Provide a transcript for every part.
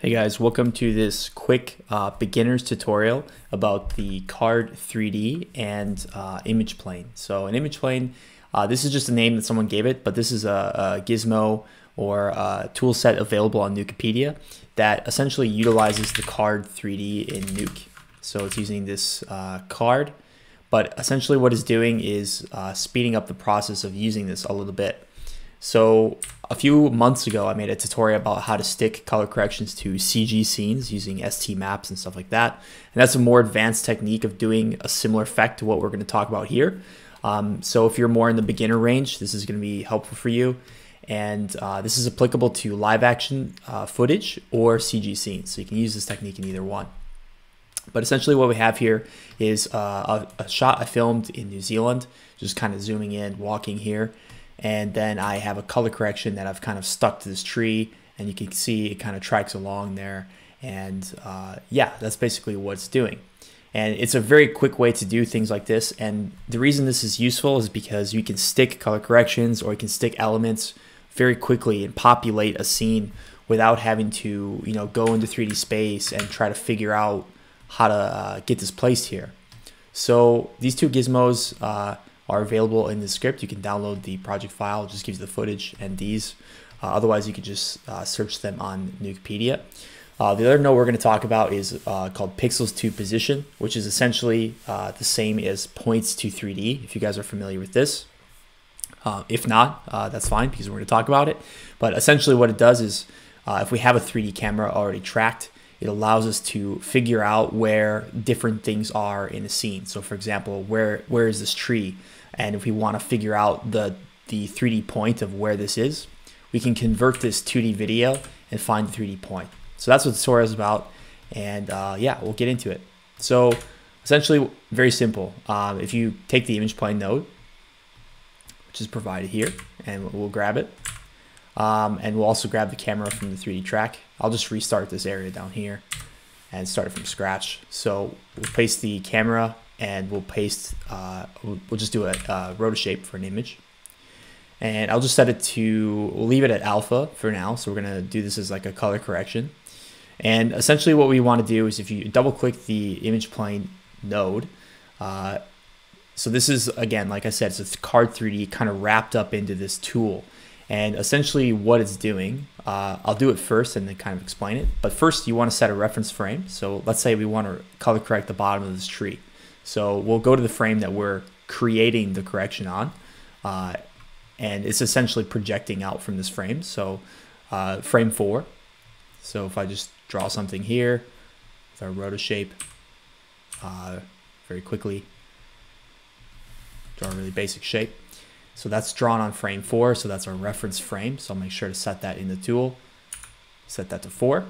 Hey guys, welcome to this quick uh, beginner's tutorial about the card 3D and uh, image plane. So an image plane, uh, this is just a name that someone gave it, but this is a, a gizmo or a tool set available on Nukepedia that essentially utilizes the card 3D in Nuke. So it's using this uh, card, but essentially what it's doing is uh, speeding up the process of using this a little bit. So a few months ago, I made a tutorial about how to stick color corrections to CG scenes using ST maps and stuff like that. And that's a more advanced technique of doing a similar effect to what we're going to talk about here. Um, so if you're more in the beginner range, this is going to be helpful for you. And uh, this is applicable to live action uh, footage or CG scenes. So you can use this technique in either one. But essentially what we have here is uh, a, a shot I filmed in New Zealand, just kind of zooming in, walking here and then I have a color correction that I've kind of stuck to this tree and you can see it kind of tracks along there. And uh, yeah that's basically what it's doing. And it's a very quick way to do things like this. And the reason this is useful is because you can stick color corrections or you can stick elements very quickly and populate a scene without having to you know go into 3d space and try to figure out how to uh, get this placed here. So these two gizmos uh, are available in the script. You can download the project file, just gives you the footage and these. Uh, otherwise, you can just uh, search them on Nukepedia. Uh, the other node we're going to talk about is uh, called pixels to position, which is essentially uh, the same as points to 3D, if you guys are familiar with this. Uh, if not, that's fine because we're going to talk about it. But essentially what it does is if we have a 3D camera already tracked, it allows us to figure out where different things are in a scene. So for example, where where is this tree? And if we want to figure out the, the 3D point of where this is, we can convert this 2D video and find the 3D point. So that's what the tutorial is about. And uh, yeah, we'll get into it. So essentially very simple. Um, if you take the image plane node, which is provided here, and we'll grab it. Um, and we'll also grab the camera from the 3D track. I'll just restart this area down here and start it from scratch. So we'll paste the camera and we'll paste, uh, we'll, just do a uh, rotoshape for an image. And I'll just set it to, we'll leave it at alpha for now. So we're gonna do this as like a color correction. And essentially what we wanna do is if you double click the image plane node, uh, so this is, again, like I said, it's a card 3D kind of wrapped up into this tool. And essentially what it's doing, uh, I'll do it first and then kind of explain it. But first you wanna set a reference frame. So let's say we wanna color correct the bottom of this tree. So we'll go to the frame that we're creating the correction on. Uh, and it's essentially projecting out from this frame. So uh, frame four. So if I just draw something here with our rotoshape uh, very quickly, draw a really basic shape. So that's drawn on frame four. So that's our reference frame. So I'll make sure to set that in the tool, set that to four.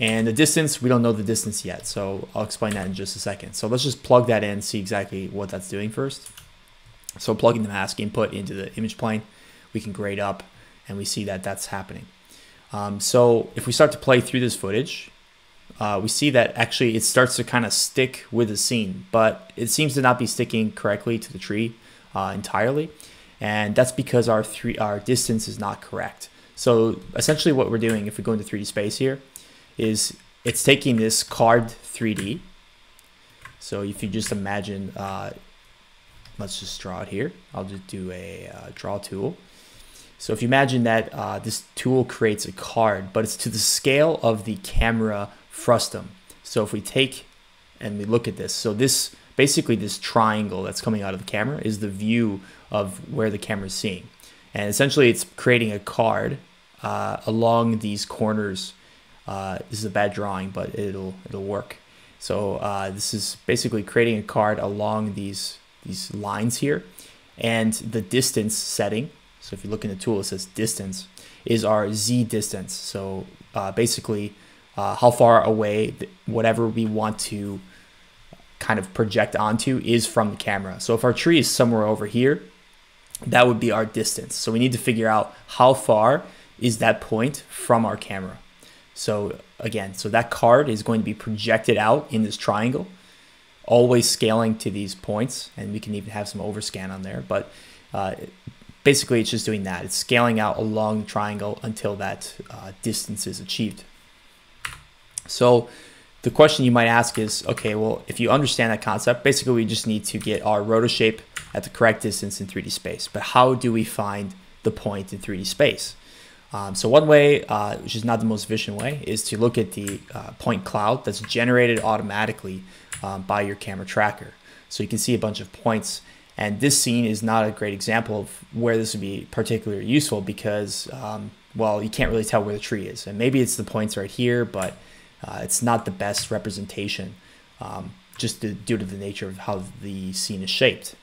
And the distance, we don't know the distance yet, so I'll explain that in just a second. So let's just plug that in, see exactly what that's doing first. So plugging the mask input into the image plane, we can grade up and we see that that's happening. Um, so if we start to play through this footage, uh, we see that actually it starts to kind of stick with the scene, but it seems to not be sticking correctly to the tree uh, entirely. And that's because our, three, our distance is not correct. So essentially what we're doing, if we go into 3D space here, is it's taking this card 3D. So if you just imagine, uh, let's just draw it here. I'll just do a uh, draw tool. So if you imagine that uh, this tool creates a card, but it's to the scale of the camera frustum. So if we take and we look at this, so this basically this triangle that's coming out of the camera is the view of where the camera is seeing. And essentially it's creating a card uh, along these corners uh, this is a bad drawing, but it'll it'll work. So uh, this is basically creating a card along these these lines here, and the distance setting. So if you look in the tool, it says distance is our z distance. So uh, basically, uh, how far away whatever we want to kind of project onto is from the camera. So if our tree is somewhere over here, that would be our distance. So we need to figure out how far is that point from our camera. So again, so that card is going to be projected out in this triangle, always scaling to these points, and we can even have some overscan on there. But uh, basically, it's just doing that. It's scaling out along the triangle until that uh, distance is achieved. So the question you might ask is, okay, well, if you understand that concept, basically we just need to get our rotoshape at the correct distance in 3D space. But how do we find the point in 3D space? Um, so one way, uh, which is not the most efficient way, is to look at the uh, point cloud that's generated automatically um, by your camera tracker. So you can see a bunch of points. And this scene is not a great example of where this would be particularly useful because, um, well, you can't really tell where the tree is. And maybe it's the points right here, but uh, it's not the best representation um, just to, due to the nature of how the scene is shaped.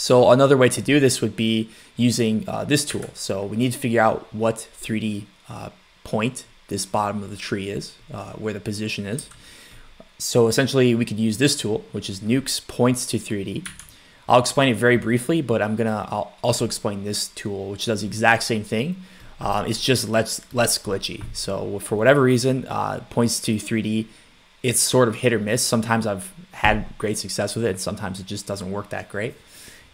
So another way to do this would be using uh, this tool. So we need to figure out what 3D uh, point this bottom of the tree is, uh, where the position is. So essentially we could use this tool, which is Nukes Points to 3D. I'll explain it very briefly, but I'm gonna I'll also explain this tool, which does the exact same thing. Uh, it's just less less glitchy. So for whatever reason, uh, points to 3D, it's sort of hit or miss. Sometimes I've had great success with it, and sometimes it just doesn't work that great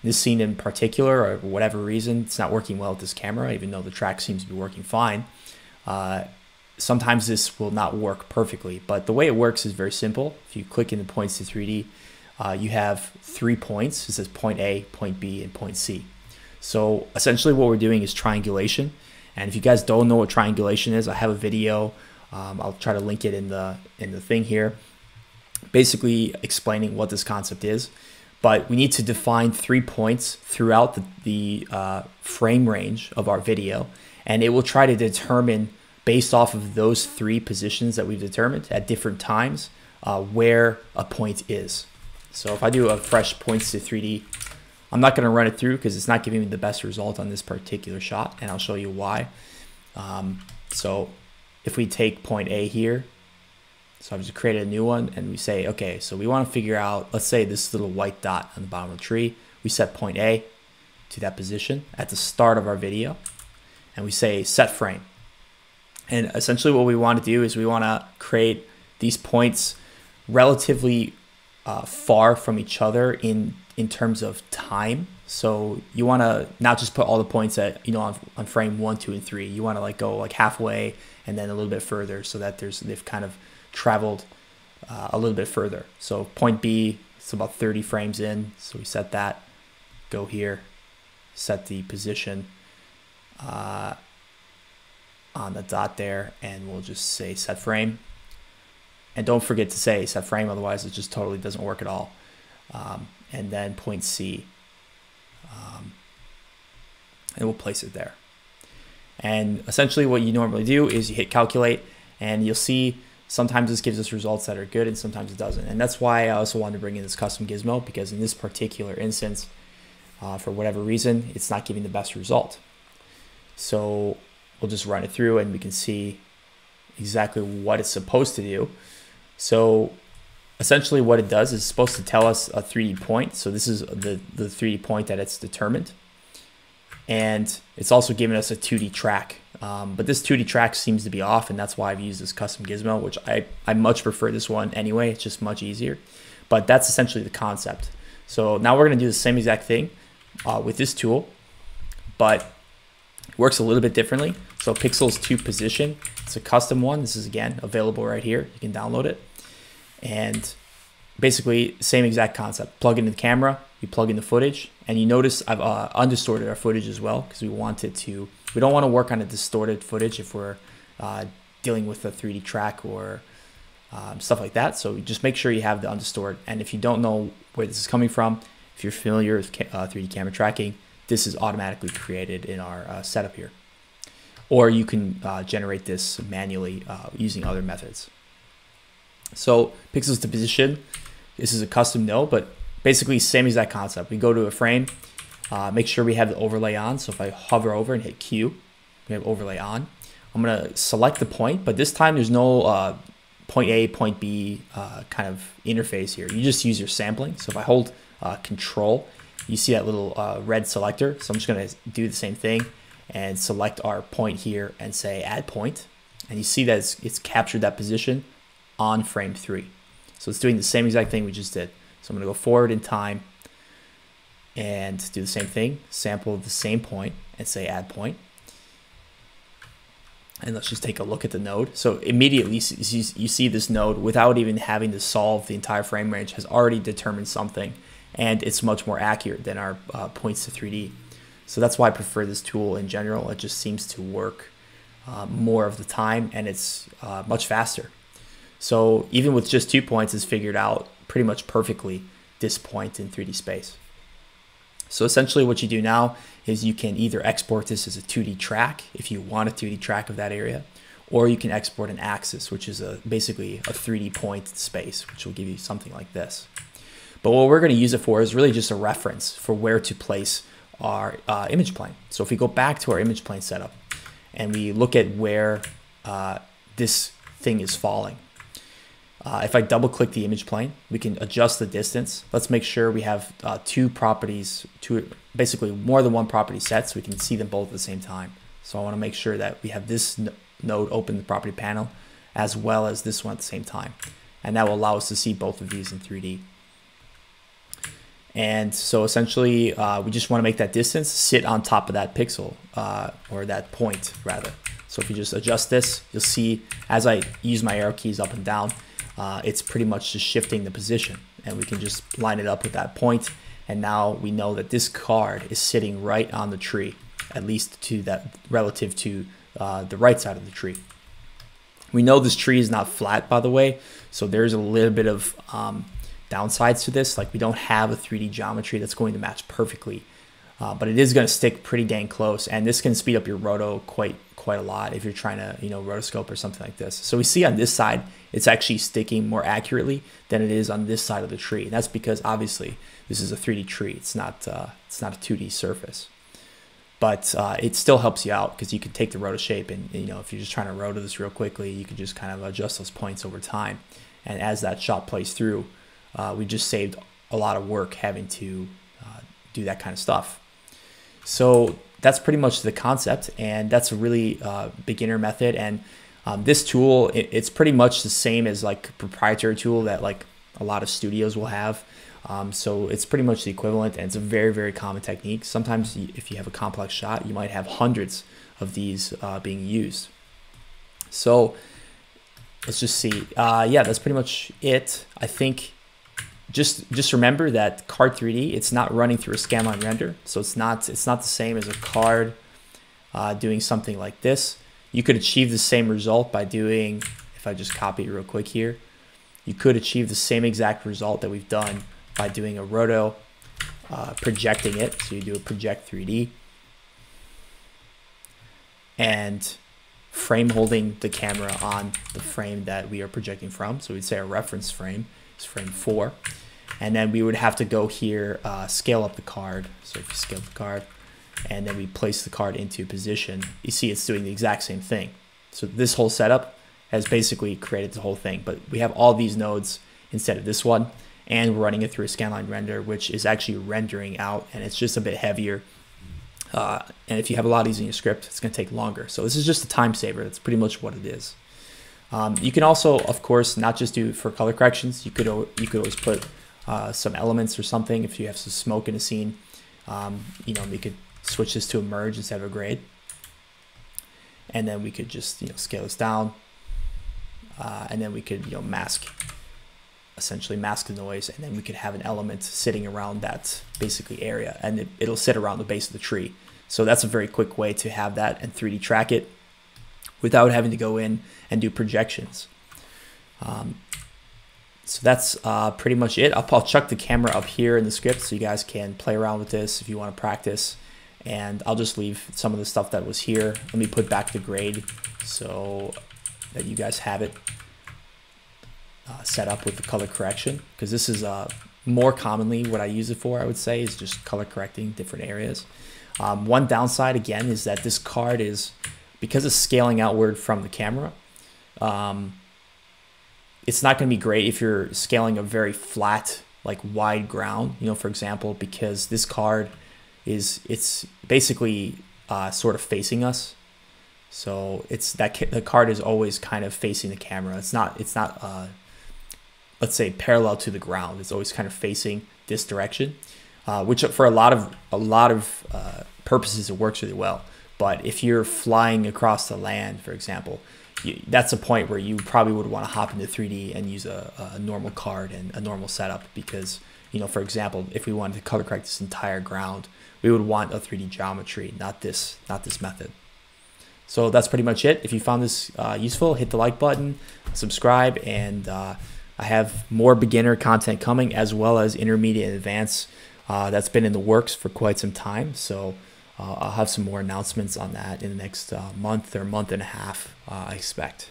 this scene in particular, or whatever reason, it's not working well with this camera, even though the track seems to be working fine. Uh, sometimes this will not work perfectly, but the way it works is very simple. If you click in the points to 3D, uh, you have three points. It says point A, point B, and point C. So essentially what we're doing is triangulation. And if you guys don't know what triangulation is, I have a video. Um, I'll try to link it in the in the thing here. Basically explaining what this concept is but we need to define three points throughout the, the uh, frame range of our video. And it will try to determine, based off of those three positions that we've determined at different times, uh, where a point is. So if I do a fresh points to 3D, I'm not going to run it through because it's not giving me the best result on this particular shot, and I'll show you why. Um, so if we take point A here, so I've just created a new one and we say, okay, so we want to figure out, let's say this little white dot on the bottom of the tree. We set point A to that position at the start of our video and we say set frame. And essentially what we want to do is we want to create these points relatively uh, far from each other in, in terms of time. So you want to not just put all the points at, you know, on, on frame one, two, and three. You want to like go like halfway and then a little bit further so that there's, they've kind of traveled uh, a little bit further. So point B, it's about 30 frames in. So we set that, go here, set the position uh, on the dot there, and we'll just say set frame. And don't forget to say set frame, otherwise it just totally doesn't work at all. Um, and then point C, um, and we'll place it there. And essentially what you normally do is you hit calculate and you'll see Sometimes this gives us results that are good and sometimes it doesn't. And that's why I also wanted to bring in this custom gizmo because in this particular instance, uh, for whatever reason, it's not giving the best result. So we'll just run it through and we can see exactly what it's supposed to do. So essentially what it does is supposed to tell us a 3D point. So this is the, the 3D point that it's determined. And it's also giving us a 2D track um, but this 2D track seems to be off, and that's why I've used this custom gizmo, which I, I much prefer this one anyway. It's just much easier. But that's essentially the concept. So now we're going to do the same exact thing uh, with this tool, but it works a little bit differently. So Pixels 2 Position, it's a custom one. This is, again, available right here. You can download it. And basically, same exact concept. Plug in the camera, you plug in the footage, and you notice I've uh, undistorted our footage as well because we want it to we don't want to work on a distorted footage if we're uh, dealing with a 3D track or um, stuff like that. So just make sure you have the undistorted. And if you don't know where this is coming from, if you're familiar with uh, 3D camera tracking, this is automatically created in our uh, setup here. Or you can uh, generate this manually uh, using other methods. So pixels to position, this is a custom node, but basically same exact concept. We go to a frame, uh, make sure we have the overlay on. So if I hover over and hit Q, we have overlay on. I'm gonna select the point, but this time there's no uh, point A, point B uh, kind of interface here. You just use your sampling. So if I hold uh, control, you see that little uh, red selector. So I'm just gonna do the same thing and select our point here and say add point. And you see that it's, it's captured that position on frame three. So it's doing the same exact thing we just did. So I'm gonna go forward in time and do the same thing, sample the same point and say add point. And let's just take a look at the node. So immediately you see this node without even having to solve the entire frame range has already determined something and it's much more accurate than our uh, points to 3D. So that's why I prefer this tool in general. It just seems to work uh, more of the time and it's uh, much faster. So even with just two points, it's figured out pretty much perfectly this point in 3D space. So essentially what you do now is you can either export this as a 2D track if you want a 2D track of that area, or you can export an axis, which is a basically a 3D point space, which will give you something like this. But what we're going to use it for is really just a reference for where to place our uh, image plane. So if we go back to our image plane setup and we look at where uh, this thing is falling, uh, if I double click the image plane, we can adjust the distance. Let's make sure we have uh, two properties, two basically more than one property set so we can see them both at the same time. So I want to make sure that we have this node open the property panel as well as this one at the same time. And that will allow us to see both of these in 3D. And so essentially, uh, we just want to make that distance sit on top of that pixel uh, or that point rather. So if you just adjust this, you'll see as I use my arrow keys up and down, uh, it's pretty much just shifting the position and we can just line it up with that point and now we know that this card is sitting right on the tree at least to that relative to uh, the right side of the tree. We know this tree is not flat by the way so there's a little bit of um, downsides to this. Like we don't have a 3d geometry that's going to match perfectly uh, but it is going to stick pretty dang close and this can speed up your roto quite quite a lot if you're trying to, you know, rotoscope or something like this. So we see on this side, it's actually sticking more accurately than it is on this side of the tree. And that's because obviously this is a 3D tree. It's not, uh, it's not a 2D surface. But uh, it still helps you out because you can take the roto shape and, you know, if you're just trying to roto this real quickly, you can just kind of adjust those points over time. And as that shot plays through, uh, we just saved a lot of work having to uh, do that kind of stuff. So that's pretty much the concept, and that's a really uh, beginner method. And um, this tool, it, it's pretty much the same as like proprietary tool that like a lot of studios will have. Um, so it's pretty much the equivalent, and it's a very very common technique. Sometimes if you have a complex shot, you might have hundreds of these uh, being used. So let's just see. Uh, yeah, that's pretty much it. I think just just remember that card 3D it's not running through a scanline render so it's not it's not the same as a card uh, doing something like this. You could achieve the same result by doing if I just copy it real quick here you could achieve the same exact result that we've done by doing a roto uh, projecting it. So you do a project 3D and frame holding the camera on the frame that we are projecting from. So we'd say a reference frame is frame four. And then we would have to go here, uh, scale up the card. So if you scale the card, and then we place the card into position, you see it's doing the exact same thing. So this whole setup has basically created the whole thing, but we have all these nodes instead of this one, and we're running it through a scanline render, which is actually rendering out, and it's just a bit heavier. Uh, and if you have a lot of these in your script, it's going to take longer. So this is just a time saver. That's pretty much what it is. Um, you can also, of course, not just do for color corrections. You could you could always put uh, some elements or something if you have some smoke in a scene. Um, you know, we could switch this to a merge instead of a grade, and then we could just you know scale this down, uh, and then we could you know mask, essentially mask the noise, and then we could have an element sitting around that basically area, and it, it'll sit around the base of the tree. So that's a very quick way to have that and 3D track it without having to go in and do projections. Um, so that's uh, pretty much it. I'll, I'll chuck the camera up here in the script so you guys can play around with this if you want to practice. And I'll just leave some of the stuff that was here. Let me put back the grade so that you guys have it uh, set up with the color correction because this is uh, more commonly what I use it for, I would say, is just color correcting different areas. Um, one downside, again, is that this card is because it's scaling outward from the camera, um, it's not going to be great if you're scaling a very flat, like wide ground, you know, for example, because this card is, it's basically uh, sort of facing us. So it's that the card is always kind of facing the camera. It's not, it's not, uh, let's say parallel to the ground. It's always kind of facing this direction, uh, which for a lot of, a lot of uh, purposes, it works really well. But if you're flying across the land, for example, that's a point where you probably would want to hop into 3D and use a, a normal card and a normal setup because, you know, for example, if we wanted to color correct this entire ground, we would want a 3D geometry, not this, not this method. So that's pretty much it. If you found this uh, useful, hit the like button, subscribe, and uh, I have more beginner content coming as well as intermediate and advanced. Uh, that's been in the works for quite some time. So uh, I'll have some more announcements on that in the next uh, month or month and a half, uh, I expect.